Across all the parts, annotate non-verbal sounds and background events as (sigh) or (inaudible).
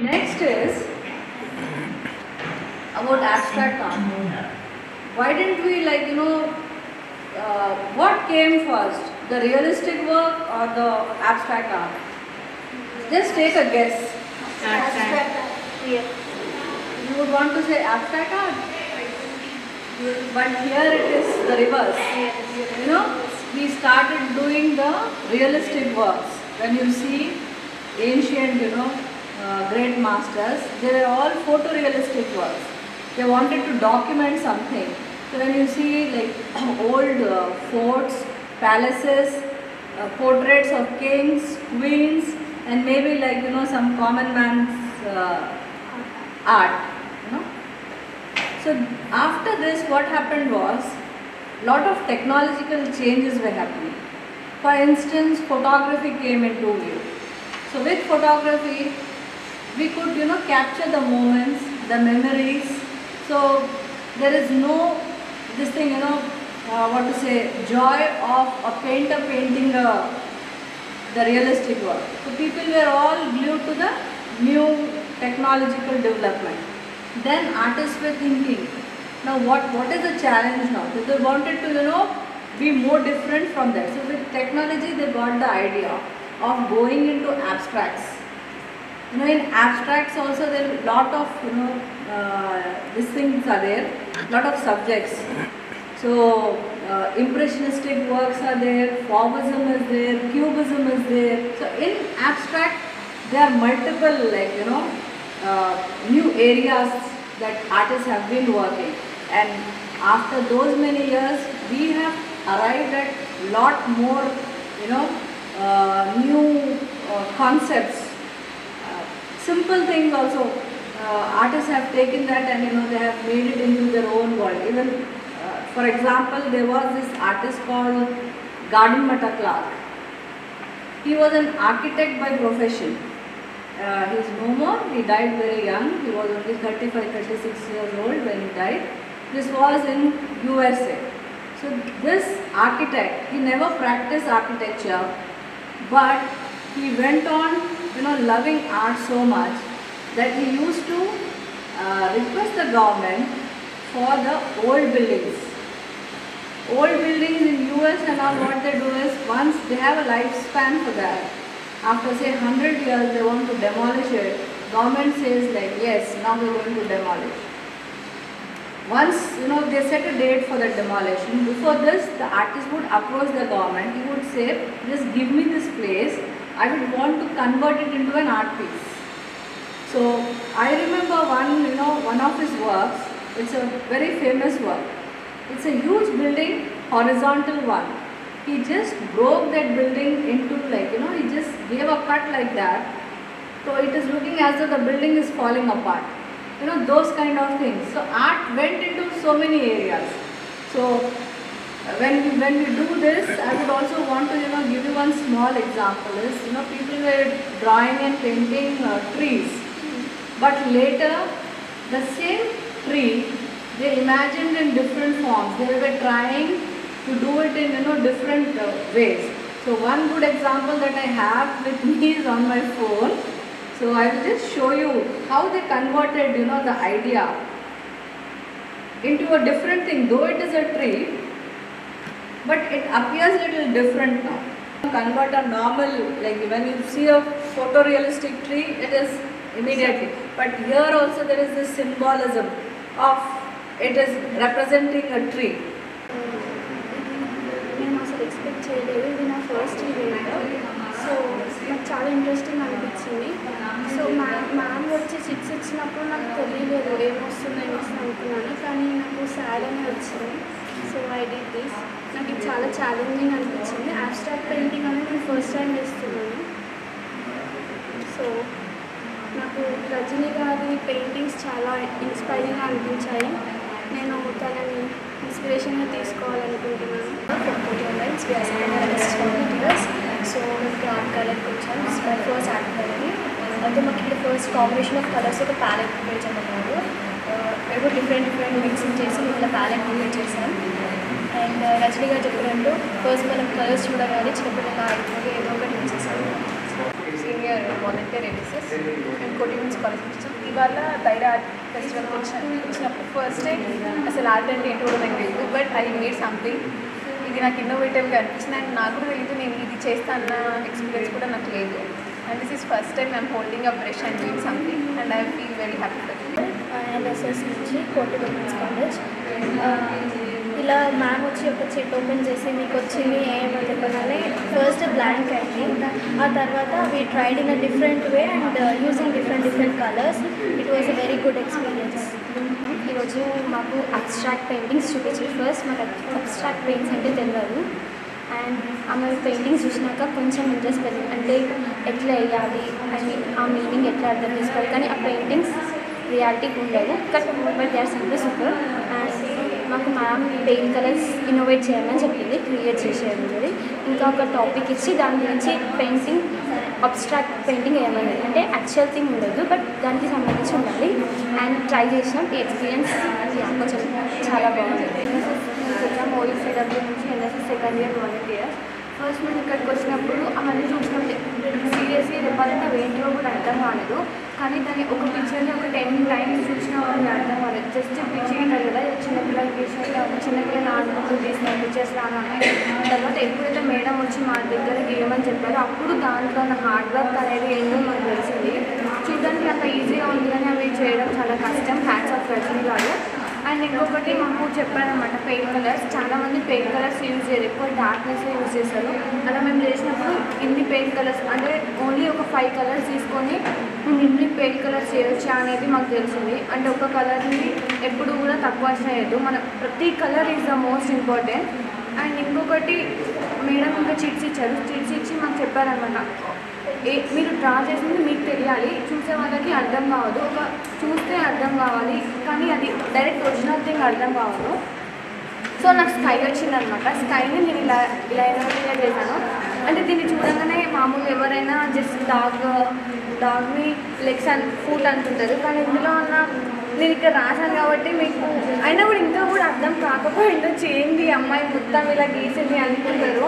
Next is about abstract art. Why didn't we like you know uh, what came first, the realistic work or the abstract art? Just take a guess. Real. You would want to say abstract art, but here it is the reverse. You know, we started doing the realistic works. When you see ancient, you know, uh, great masters, they were all photorealistic works. They wanted to document something. So when you see like (clears throat) old uh, forts, palaces, uh, portraits of kings, queens, and maybe like you know some common man's uh, art, you know. So after this, what happened was, lot of technological changes were happening. For instance, photography came into view. So with photography, we could you know capture the moments, the memories. So there is no this thing you know uh, what to say joy of a painter painting a, the realistic work. So people were all glued to the new technological development. Then artists were thinking, now what, what is the challenge now? So they wanted to, you know, be more different from that. So with technology they got the idea of going into abstracts. You know, in abstracts also there are lot of, you know, uh, these things are there, lot of subjects. So uh, impressionistic works are there, Fauvism is there, Cubism is there. So in abstract there are multiple like you know uh, new areas that artists have been working and after those many years we have arrived at lot more you know uh, new uh, concepts simple things also uh, artists have taken that and you know they have made it into their own world. Even uh, for example there was this artist called Gordon Matta-Clark. He was an architect by profession. Uh, he is no more. He died very young. He was only 35 36 years old when he died. This was in usa so this architect he never practiced architecture but he went on you know loving art so much that he used to uh, request the government for the old buildings. Old buildings in US and all what they do is once they have a lifespan for that after say 100 years they want to demolish it government says like yes now we're going to demolish. Once you know they set a date for the demolition. Before this the artist would approach the government. He would say just give me this place i would want to convert it into an art piece. So i remember one you know one of his works it's a very famous work. It's a huge building horizontal one. He just broke that building into like you know he just gave a cut like that. So it is looking as though the building is falling apart. You know those kind of things. So art went into so many areas. So when we, when we do this i would also want to you know give you one small example is you know people were drawing and painting uh, trees. But later the same tree they imagined in different forms. They were trying to do it in you know different uh, ways. So one good example that i have with (laughs) me is on my phone. So I will just show you how they converted, you know, the idea into a different thing. Though it is a tree, but it appears little different convert a normal like when you see a photo realistic tree it is immediately but here also there is the symbolism of it is representing a tree చాలా interesting అనిపించింది. So ma'am ma'am వచ్చి six ఇచ్చినప్పుడు నాకు తెలియలేదు. ఏమొస్తుందో ఏమొస్తుంది అనుకున్నాను. కానీ నాకు శారీ అనేది వచ్చింది. సో ఐ డి దిస్ నాకు ఇది చాలా ఛాలెంజింగ్ అనిపించింది. ఆబ్స్ట్రాక్ట్ పెయింటింగ్ అనేది నేను ఫస్ట్ టైం వేస్తున్నాను సో నాకు రజనీ గారి పెయింటింగ్స్ చాలా ఇన్స్పైరింగ్ అనిపించాయి. నేను తనని ఇన్స్పిరేషన్గా తీసుకోవాలనుకుంటున్నాను. సో మనకి ఆర్ట్ కలర్కి వచ్చాను ఫస్ట్ ఆర్ట్ కలర్ అంటే మాకు ఇక్కడ ఫస్ట్ కాంబినేషన్ ఆఫ్ కలర్స్ ఒక ప్యాలెట్ ప్రిపేర్ చేయమన్నారు ఏవో డిఫరెంట్ డిఫరెంట్ మిక్సింగ్ చేసి ఇట్లా ప్యాలెట్ క్రియేట్ చేశాను. అండ్ uh, రజనీ గారు చెప్పినట్టు ఫస్ట్ మనం కలర్స్ చూడగానే చిన్నపిల్లల అయిపోయి ఏదో ఒకటి వేసేసాను సీనియర్ వాలంటీర్ ఎడిసెస్ మేము కోటి నుంచి కాలేజ్ వచ్చాం ఇవాళ ధైర్య ఆర్ట్ ఫెస్టివల్కి వచ్చిన వచ్చినప్పుడు ఫస్ట్ టైం అసలు ఆర్ట్ అంటే ఏంటో కూడా నాకు తెలియదు బట్ ఐ మేడ్ సంథింగ్ ఇది నాకు ఇన్నోవేటివ్గా అనిపించింది అండ్ నాకు కూడా తెలియదు నేను ఇది చేస్తా అన్న ఎక్స్పీరియన్స్ కూడా నాకు లేదు. And this is first time I'm holding a brush and doing something and I feel very happy for NSS నుంచి కోటి ఉమెన్స్ కాలేజ్ ఇలా మ్యామ్ వచ్చి ఒక చిట్ ఓపెన్ చేసి మీకు వచ్చింది ఏమో చెప్పగానే ఫస్ట్ బ్లాంక్ అయింది. ఆ తర్వాత we tried in a different way and using different different colours it was a very good experience ఈరోజు మాకు అబ్స్ట్రాక్ట్ పెయింటింగ్స్ చూపించారు. ఫస్ట్ మాకు అబ్స్ట్రాక్ట్ పెయింట్స్ అంటే తెలియదు అండ్ ఆమె పెయింటింగ్స్ చూసినాక కొంచెం ఇంట్రెస్ట్ పెరిగింది. అంటే ఎట్లా వేయాలి? అండ్ ఆ మీనింగ్ ఎట్లా అర్థం చేసుకోవాలి? కానీ ఆ పెయింటింగ్స్ రియాలిటీ ఉండవు but but they are simple super and మాకు మ్యామ్ పెయింట్ కలర్స్ ఇన్నోవేట్ చేయమని చెప్పింది క్రియేట్ చేసేది ఇంకా ఒక టాపిక్ ఇచ్చి దాని గురించి పెయింటింగ్ అబ్స్ట్రాక్ట్ పెయింటింగ్ వేయమన్నది అంటే యాక్చువల్ థింగ్ ఉండదు బట్ దానికి సంబంధించి ఉండాలి. అండ్ ట్రై చేసినాం ఈ ఎక్స్పీరియన్స్ కొంచెం చాలా బాగుంది. ఎన్ఎస్ఎస్ ఓఈసీడబ్ల్యూ నుంచి NSS second year volunteer first మేము ఇక్కడికి వచ్చినప్పుడు అవన్నీ చూసినప్పుడు సీరియస్లీ చెప్పాలంటే అవి ఏంటో కూడా అర్థం కాలేదు. కానీ దాన్ని ఒక పిక్చర్ని ఒక టెన్ టైమ్స్ చూసినా వాళ్ళని అర్థం కాలేదు. జస్ట్ పిక్చర్ ఉంటుంది కదా ఇది చిన్నపిల్లలకి తీసినట్టు చిన్నపిల్లలు ఆడుకుంటూ తీసిన పిక్చర్స్ రాను తర్వాత ఎప్పుడైతే మేడం వచ్చి మా దగ్గర గీయమని చెప్పారో అప్పుడు దాంట్లో ఉన్న హార్డ్ వర్క్ అనేది ఏంటో మాకు తెలిసింది. చూడడానికి అంత ఈజీగా ఉంది కానీ అవి చేయడం చాలా కష్టం. హ్యాండ్స్ ఆఫ్ రజనీ కాదు అండ్ ఇంకొకటి మాకు చెప్పారనమాట పెయింట్ కలర్స్ చాలామంది పెయింట్ కలర్స్ యూజ్ చేయరు ఎక్కువ డార్క్నెస్ యూజ్ చేస్తారు. అలా మేము చేసినప్పుడు ఇన్ని పెయింట్ కలర్స్ అంటే ఓన్లీ ఒక ఫైవ్ కలర్స్ తీసుకొని మేము ఇన్ని పెయింట్ కలర్స్ చేయొచ్చా అనేది మాకు తెలిసింది. అంటే ఒక కలర్ని ఎప్పుడు కూడా తక్కువ చేయొద్దు. మన ప్రతి colour is the most important and ఇంకొకటి మేడం ఇంకా చిట్స్ ఇచ్చారు. చిట్స్ ఇచ్చి మాకు చెప్పారనమాట ఏ మీరు డ్రా చేసింది మీకు తెలియాలి. చూసే వాళ్ళకి అర్థం కావదు. ఒక చూస్తే అర్థం కావాలి. కానీ అది డైరెక్ట్ ఒరిజినల్ థింగ్ అర్థం కావదు. సో నాకు స్కై వచ్చిందనమాట. స్కైని నేను ఇలా ఇలా ఇలా చేశాను? అంటే దీన్ని చూడగానే మామూలుగా ఎవరైనా జస్ట్ డాగ్ డాగ్ని లెగ్స్ అండ్ ఫుట్ అంటుంటారు. కానీ ఇందులో ఉన్న నేను ఇక్కడ రాశాను కాబట్టి మీకు అయినా కూడా ఇంకా కూడా అర్థం కాకపోయిందో చేయండి. అమ్మాయి మొత్తం ఇలా గీసింది అనుకుంటారు.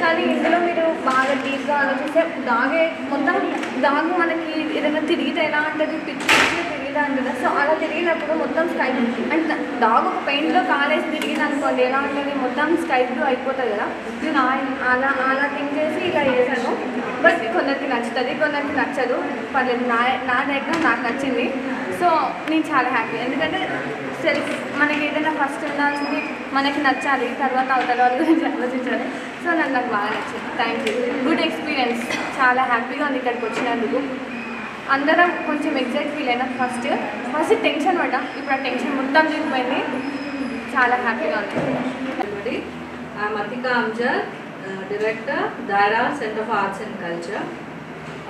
కానీ ఇందులో మీరు బాగా డీప్గా ఆలోచిస్తే దాగే మొత్తం దాగు మనకి ఏదైనా తిరిగితే ఎలా ఉంటుంది పిచ్చి పిచ్చి తిరిగితే ఉంటుంది సో అలా తిరిగినప్పుడు మొత్తం స్కై అండ్ డాగ్ ఒక పెయింట్లో కాలేసి తిరిగింది అనుకోండి ఎలా ఉంటుంది మొత్తం స్కై బ్లూ అయిపోతుంది కదా? నేను అలా అలా థింక్ చేసి ఇలా చేశాను. బట్ కొందరికి నచ్చుతుంది కొందరికి నచ్చదు. పర్లేదు నా నా దగ్గర నాకు నచ్చింది. సో నేను చాలా హ్యాపీ. ఎందుకంటే సెల్ఫ్ మనకి ఏదైనా ఫస్ట్ ఉండాల్సింది మనకి నచ్చాలి తర్వాత అవతల వాళ్ళు గురించి ఆలోచించాలి. సో నాకు నాకు బాగా నచ్చింది. థ్యాంక్ యూ గుడ్ ఎక్స్పీరియన్స్ చాలా హ్యాపీగా ఉంది ఇక్కడికి వచ్చినందుకు. అందరం కొంచెం ఎగ్జైట్ ఫీల్ అయినా ఫస్ట్ ఫస్ట్ టెన్షన్ పడ్డాం ఇప్పుడు ఆ టెన్షన్ మొత్తం దిగిపోయింది చాలా హ్యాపీగా ఉంది. Everybody. I'm Atika Amjad, uh, Director, Daira Center for Arts and Culture.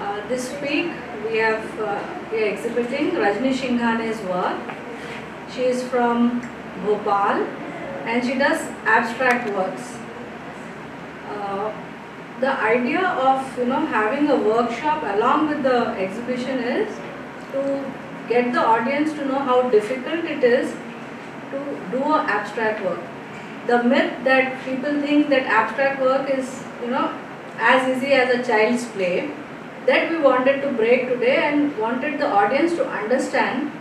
Uh, this week we have uh, we are exhibiting Rajni Shinghane's work. She is from Bhopal and she does abstract works. Uh, the idea of you know having a workshop along with the exhibition is to get the audience to know how difficult it is to do a abstract work. The myth that people think that abstract work is, you know, as easy as a child's play, that we wanted to break today and wanted the audience to understand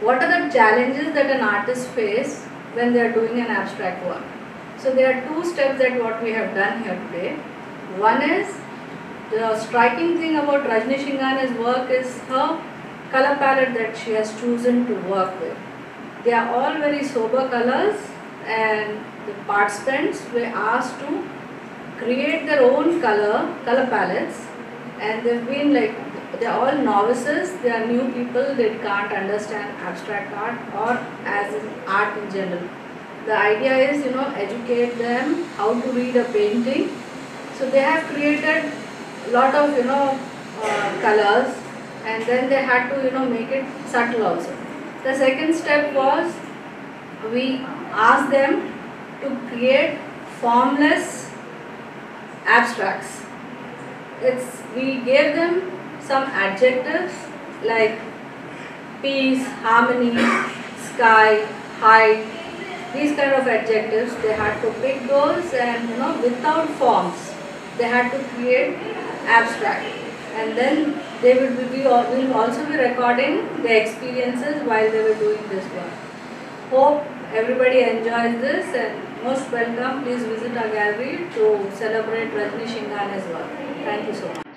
what are the challenges that an artist face when they are doing an abstract work. So there are two steps that what we have done here today. One is the striking thing about Rajni Shinghane's work is her color palette that she has chosen to work with. They are all very sober colors and the participants were asked to create their own color, color palettes and they've been like, they're all novices, they are new people, they can't understand abstract art or as in art in general. The idea is, you know, educate them how to read a painting. So they have created a lot of, you know, uh, colors and then they had to, you know, make it subtle also. The second step was we asked them to create formless abstracts. It's we gave them some adjectives like peace, harmony, sky, height, these kind of adjectives. They had to pick those and you know without forms, they had to create abstract. and then they will be, will also be recording the experiences while they were doing this work. Hope everybody enjoys this and most welcome. Please visit our gallery to celebrate Rajni Shingane's work. Thank you so much.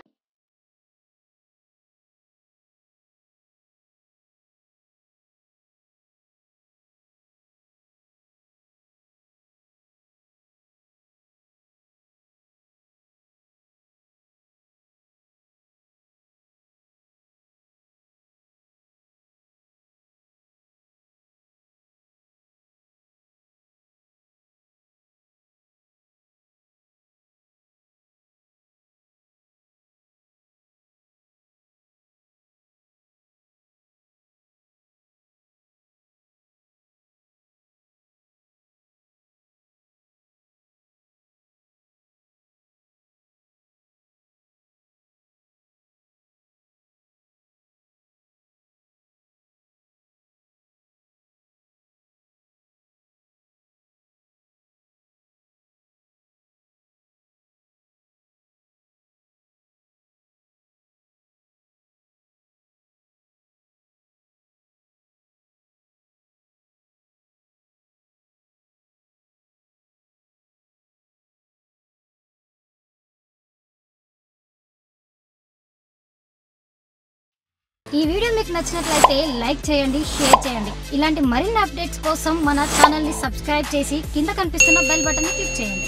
ఈ video మీకు నచ్చినట్లయితే like చేయండి share చేయండి. ఇలాంటి మరిన్ని updates కోసం మన ఛానల్ని సబ్స్క్రైబ్ చేసి కింద కనిపిస్తున్న బెల్ బటన్ని క్లిక్ చేయండి.